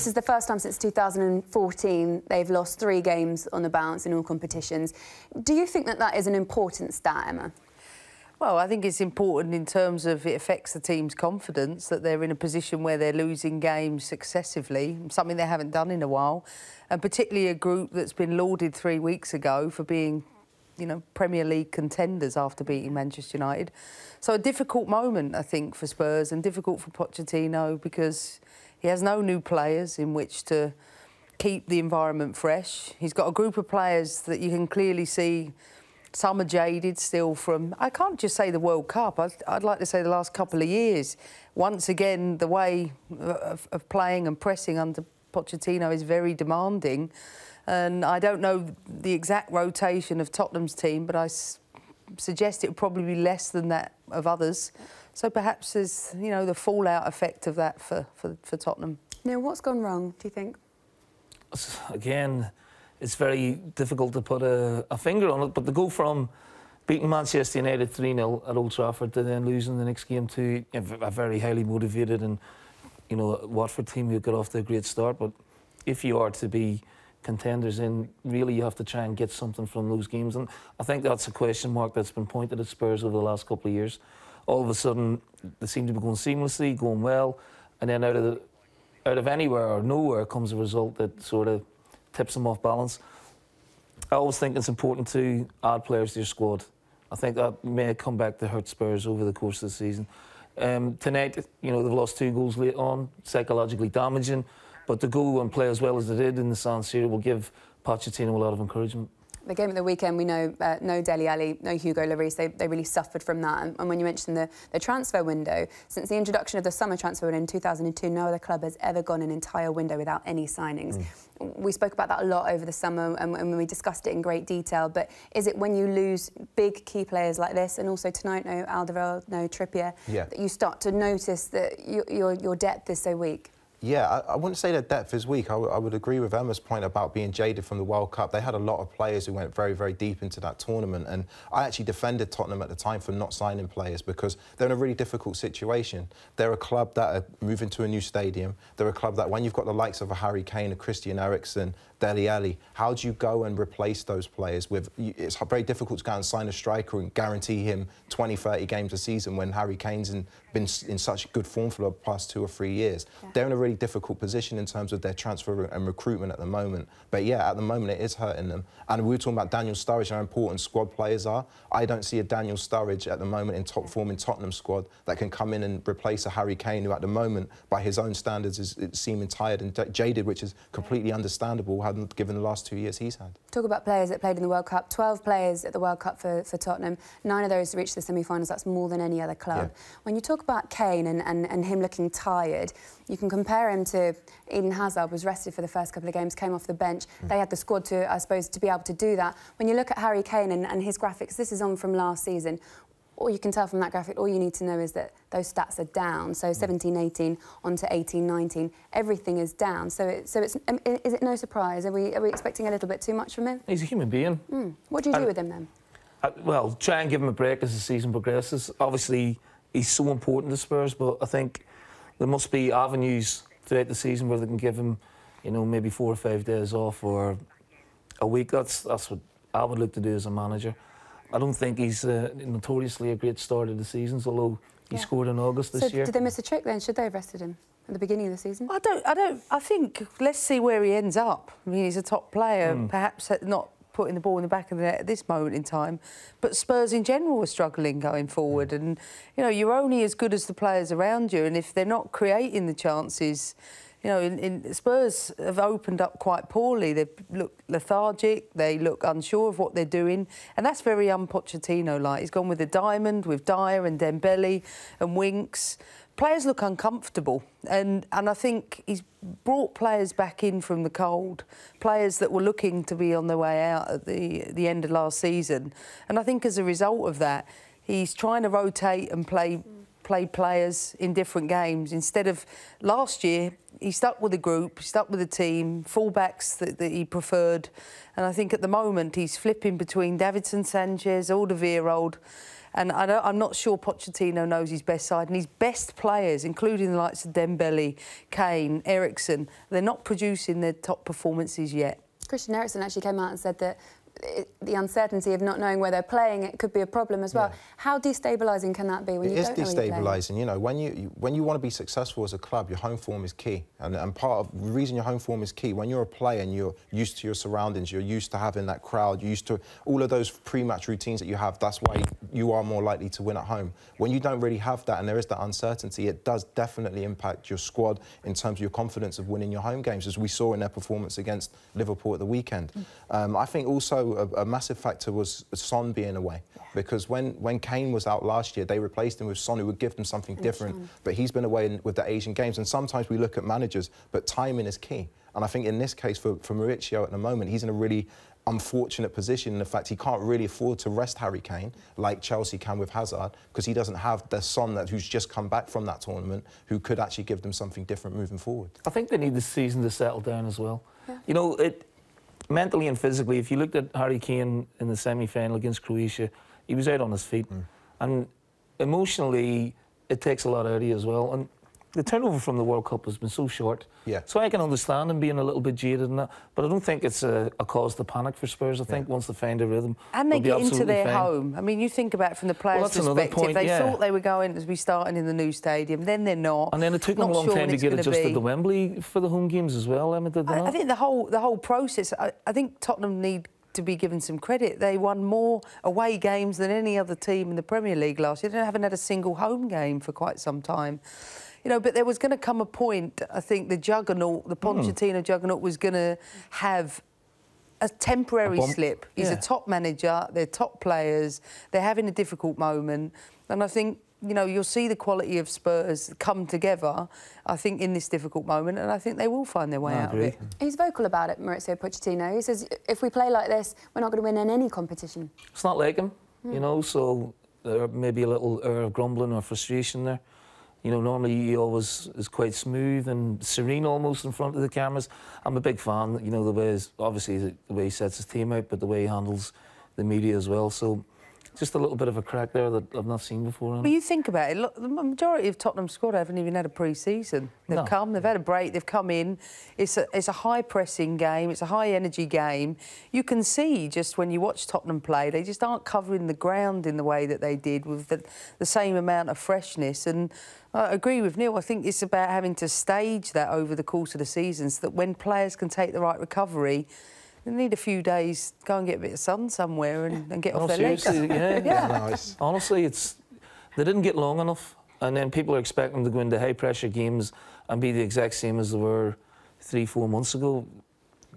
This is the first time since 2014 they've lost three games on the bounce in all competitions. Do you think that that is an important stat, Emma? Well, I think it's important in terms of it affects the team's confidence that they're in a position where they're losing games successively, something they haven't done in a while, and particularly a group that's been lauded three weeks ago for being, you know, Premier League contenders after beating Manchester United. So a difficult moment, I think, for Spurs and difficult for Pochettino because he has no new players in which to keep the environment fresh. He's got a group of players that you can clearly see some are jaded still from, I can't just say the World Cup, I'd, I'd like to say the last couple of years. Once again, the way of, of playing and pressing under Pochettino is very demanding. And I don't know the exact rotation of Tottenham's team, but I suggest it would probably be less than that of others. So perhaps there's, you know, the fallout effect of that for, for, for Tottenham. Now, what's gone wrong, do you think? Again, it's very difficult to put a, a finger on it, but to go from beating Manchester United 3-0 at Old Trafford to then losing the next game to a very highly motivated and you know Watford team who got off to a great start. But if you are to be contenders in, really you have to try and get something from those games. And I think that's a question mark that's been pointed at Spurs over the last couple of years. All of a sudden, they seem to be going seamlessly, going well, and then out of the out of anywhere or nowhere comes a result that sort of tips them off balance. I always think it's important to add players to your squad. I think that may come back to hurt Spurs over the course of the season. Um, tonight, you know, they've lost two goals late on, psychologically damaging, but to go and play as well as they did in the San Siro will give Pochettino a lot of encouragement the game of the weekend, we know uh, no Dele Alli, no Hugo Lloris. They, they really suffered from that. And, and, when you mentioned the, the transfer window, since the introduction of the summer transfer window in 2002, no other club has ever gone an entire window without any signings. Mm. We spoke about that a lot over the summer and, and we discussed it in great detail. But is it when you lose big key players like this, and also tonight, no Alderweireld, no Trippier, yeah. that you start to notice that you, your, your depth is so weak? Yeah, I, I, wouldn't say that depth is weak. I, would agree with Emma's point about being jaded from the World Cup. They had a lot of players who went very, very deep into that tournament. And I actually defended Tottenham at the time for not signing players because they're in a really difficult situation. They're a club that are moving to a new stadium. They're a club that when you've got the likes of a Harry Kane, a Christian Eriksen, Dele Alli, how do you go and replace those players with... It's very difficult to go and sign a striker and guarantee him 20, 30 games a season when Harry Kane's in, been in such good form for the past two or three years. Yeah. They're in a really difficult position in terms of their transfer and recruitment at the moment. But yeah, at the moment it is hurting them. And we were talking about Daniel Sturridge how important squad players are. I don't see a Daniel Sturridge at the moment in top form in Tottenham squad that can come in and replace a Harry Kane who at the moment, by his own standards, is seeming tired and jaded, which is completely understandable given the last two years he's had. Talk about players that played in the World Cup. 12 players at the World Cup for, for Tottenham. Nine of those reached the semi-finals. That's more than any other club. Yeah. When you talk about Kane and, and, and him looking tired, you can compare him to Eden Hazard, was rested for the first couple of games, came off the bench. Mm. They had the squad to, I suppose, to be able to do that. When you look at Harry Kane and, and his graphics, this is on from last season all you can tell from that graphic, all you need to know is that those stats are down. So 17, 18 onto 18, 19, everything is down. So, it, so it's, um, is it no surprise? Are we, are we expecting a little bit too much from him? He's a human being. Mm. What do you do with him then? Uh, well, try and give him a break as the season progresses. Obviously, he's so important to Spurs, but I think there must be avenues throughout the season where they can give him, you know, maybe four or five days off or a week. That's that's what I would look to do as a manager. I don't think he's uh, notoriously a great start of the season, although he yeah. scored in August this so year. did they miss a trick then? Should they have rested him at the beginning of the season? I don't. I don't. I think let's see where he ends up. I mean, he's a top player. Mm. Perhaps not putting the ball in the back of the net at this moment in time, but Spurs in general were struggling going forward. Mm. And you know, you're only as good as the players around you, and if they're not creating the chances you know, in, in Spurs have opened up quite poorly. They look lethargic. They look unsure of what they're doing, and that's very un-Pochettino-like. He's gone with a diamond with Dier and Dembele and Winks. Players look uncomfortable, and and I think he's brought players back in from the cold, players that were looking to be on their way out at the the end of last season, and I think as a result of that, he's trying to rotate and play played players in different games instead of last year. He stuck with the group, stuck with the team, fullbacks that, that he preferred, and I think at the moment he's flipping between Davinson Sanchez, Alderweireld. And I am not sure Pochettino knows his best side. And his best players, including the likes of Dembele, Kane, Eriksen, they're not producing their top performances yet. Christian Eriksen actually came out and said that the uncertainty of not knowing where they're playing, it could be a problem as well. Yeah. How destabilising can that be when it you don't know It is destabilising. You know, when you, you, when you want to be successful as a club, your home form is key. And, and part of the reason your home form is key, when you're a player and you're used to your surroundings, you're used to having that crowd, you're used to all of those pre-match routines that you have, that's why you are more likely to win at home. When you don't really have that and there is that uncertainty, it does definitely impact your squad in terms of your confidence of winning your home games, as we saw in their performance against Liverpool at the weekend. Mm. Um, I think also a, a massive factor was Son being away. Yeah. Because when, when Kane was out last year, they replaced him with Son, who would give them something and different. Son. But he's been away in, with the Asian Games. And sometimes we look at managers, but timing is key. And I think in this case, for, for Mauricio at the moment, he's in a really unfortunate position in the fact he can't really afford to rest Harry Kane like Chelsea can with Hazard because he doesn't have the Son that who's just come back from that tournament who could actually give them something different moving forward. I think they need the season to settle down as well. Yeah. You know, it mentally and physically, if you looked at Harry Kane in the semi-final against Croatia, he was out on his feet. Mm. And emotionally, it takes a lot out of you as well. And the turnover from the World Cup has been so short. Yeah. So I can understand him being a little bit jaded and that, but I don't think it's a, a cause to panic for Spurs. I think yeah. once they find a rhythm, and they get into their fine. home. I mean, you think about it from the players' well, perspective. Point, they yeah. thought they were going to be starting in the new stadium, then they're not. And then it took them a long sure time to get adjusted be. to Wembley for the home games as well. Emma, did I, I, think the whole the whole process. I, I think Tottenham need to be given some credit. They won more away games than any other team in the Premier League last year. They haven't had a single home game for quite some time you know, but there was going to come a point, I think the juggernaut, the hmm. Pochettino mm. juggernaut was going to have a temporary a slip. He's yeah. a top manager, they're top players, they're having a difficult moment. And I think, you know, you'll see the quality of Spurs come together, I think, in this difficult moment, and I think they will find their way I out agree. of it. He's vocal about it, Mauricio Pochettino. He says, if we play like this, we're not going to win in any competition. It's not like him, mm. you hmm. know, so there may be a little air of grumbling or frustration there. You know, normally he always is quite smooth and serene almost in front of the cameras. I'm a big fan, you know, the way, obviously the way he sets his team out, but the way he handles the media as well. So just a little bit of a crack there that I've not seen before. Well, you think about it, look, the majority of Tottenham squad haven't even had a pre-season. They've no. come, they've had a break, they've come in. It's a, it's a high-pressing game, it's a high-energy game. You can see just when you watch Tottenham play, they just aren't covering the ground in the way that they did with the, the same amount of freshness. And I agree with Neil. I think it's about having to stage that over the course of the season so that when players can take the right recovery, they need a few days, go and get a bit of sun somewhere and, and get off their legs. Yeah, yeah. Nice. Honestly, it's they didn't get long enough, and then people are expecting them to go into high pressure games and be the exact same as they were three, four months ago.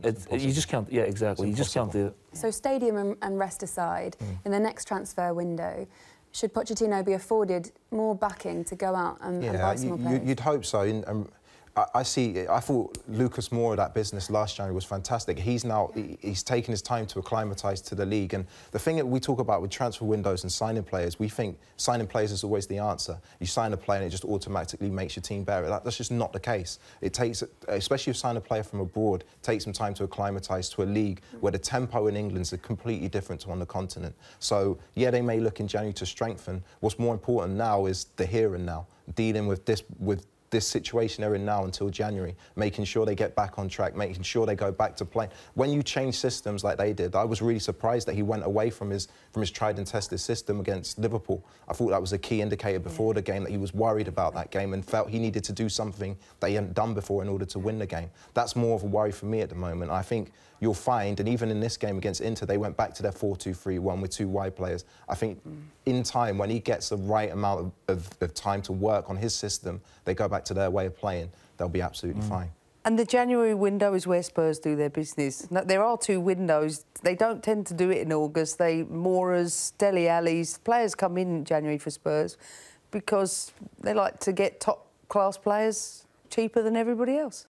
It, you just can't. Yeah, exactly. You just can't do it. So stadium and, and rest aside, mm. in the next transfer window, should Pochettino be afforded more backing to go out and, yeah, and buy some more players? You'd hope so. In, um, I, see. I thought Lucas Moura, that business last January was fantastic. He's now he's taken his time to acclimatise to the league. And the thing that we talk about with transfer windows and signing players, we think signing players is always the answer. You sign a player and it just automatically makes your team better. That, that's just not the case. It takes, especially if you sign a player from abroad, takes some time to acclimatise to a league where the tempo in England is completely different to on the continent. So yeah, they may look in January to strengthen. What's more important now is the here and now, dealing with this with this situation they're in now until January, making sure they get back on track, making sure they go back to play. When you change systems like they did, I was really surprised that he went away from his from his tried and tested system against Liverpool. I thought that was a key indicator before the game that he was worried about that game and felt he needed to do something that he hadn't done before in order to win the game. That's more of a worry for me at the moment. I think you'll find, and even in this game against Inter, they went back to their 4-2-3-1 with two wide players. I think mm. in time, when he gets the right amount of, of, of, time to work on his system, they go back to their way of playing, they'll be absolutely mm. fine. And the January window is where Spurs do their business. Now, there are two windows. They don't tend to do it in August. They Moura's, Dele Alli's, players come in January for Spurs because they like to get top class players cheaper than everybody else.